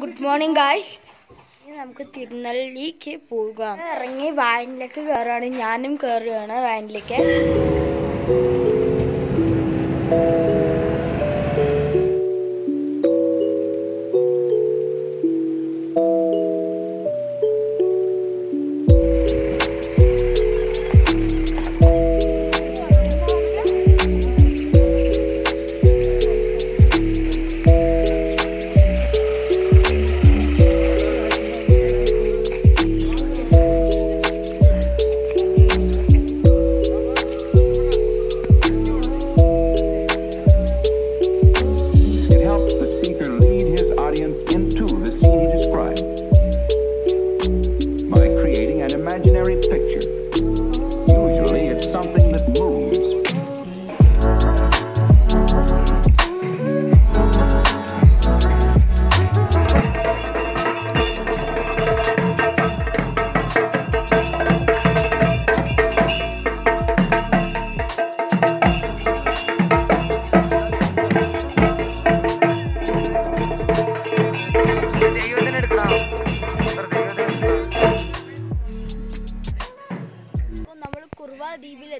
Good morning ഇനി നമുക്ക് തിരുനെല്ലിക്ക് പോകാം. ഇറങ്ങി വാനിലേക്ക് കയറുകയാണ് ഞാനും കയറുകയാണ് വാനിലേക്ക്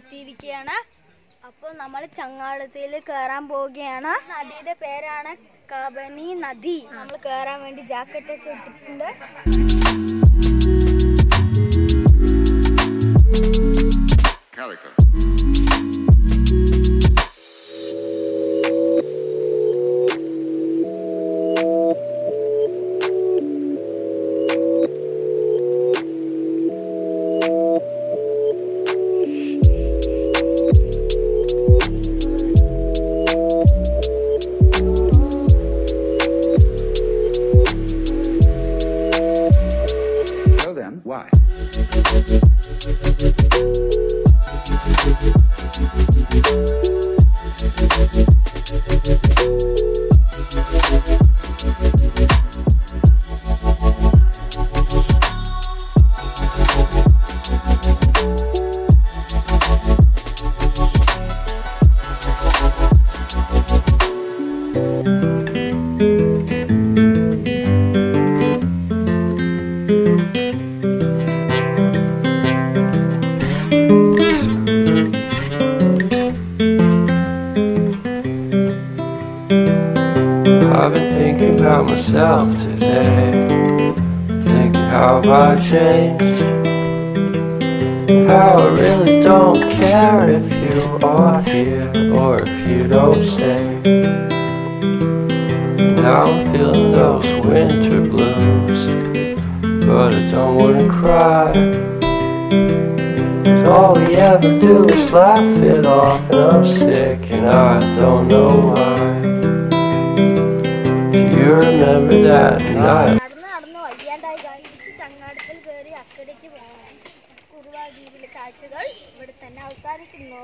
എത്തിയിരിക്കുകയാണ് അപ്പോൾ നമ്മൾ ചങ്ങാടത്തിൽ കയറാൻ പോവുകയാണ്. നദിയുടെ പേരാണ് കബനി നദി. നമ്മൾ കയറാൻ വേണ്ടി ജാക്കറ്റ് ഒക്കെ ഇട്ടിട്ടുണ്ട്. So why? About myself today. Thinking how have I changed? How I really don't care if you are here or if you don't stay. Now I'm feeling those winter blues, but I don't wanna cry. all we ever do is laugh it off, and I'm sick and I don't know why. ചങ്ങാടത്തിൽ കയറി അക്കരയ്ക്ക് പോകണം കുറുവ ദ്വീപിലെ കാഴ്ചകൾ ഇവിടെ തന്നെ അവസാനിക്കുന്നു.